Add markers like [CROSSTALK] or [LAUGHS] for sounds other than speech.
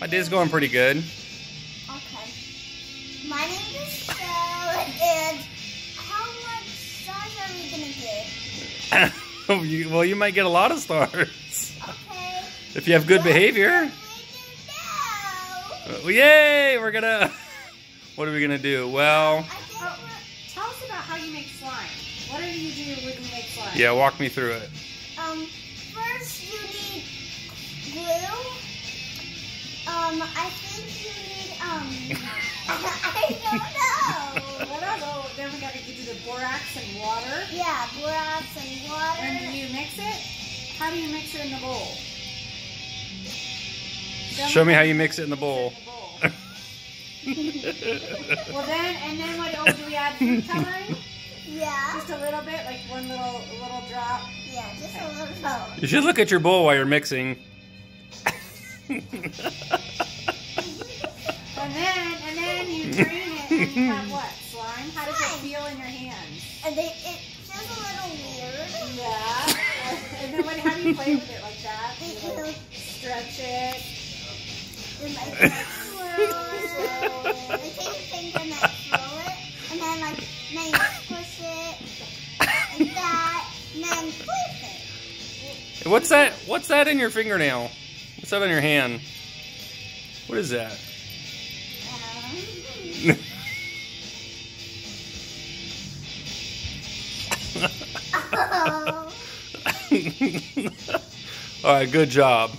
My day's going pretty good. Okay. My name is Stella, and how much stars are we gonna get? [LAUGHS] You- well, you might get a lot of stars Okay. if you have good behavior. What do we do? Uh, Yay! We're gonna. [LAUGHS] What are we gonna do? Well, I think Oh, tell us about how you make slime. What do you do when you make slime? yeah, walk me through it. Um, I think you need, um, [LAUGHS] I don't know. What else? Oh, then we gotta do the borax and water. Yeah, borax and water. And you mix it. How do you mix it in the bowl? Show me how you mix it in the bowl. In the bowl. well then, and then what? Oh, do we add food [LAUGHS] coloring? Yeah, Just a little bit, like one little little drop. yeah, just a little bit. You should look at your bowl while you're mixing. [LAUGHS] And then, and then you [LAUGHS] drain it, and you have what? Slime. How does it feel in your hands? And they, it feels a little weird. Yeah. and then what? How do you play with it like that? You like stretch it. And like, like swirl it. Like take your finger and like swirl it. And then like, then you push it. Like that. And then twist it. What's that? What's that in your fingernail? What's that on your hand? What is that? All right, good job.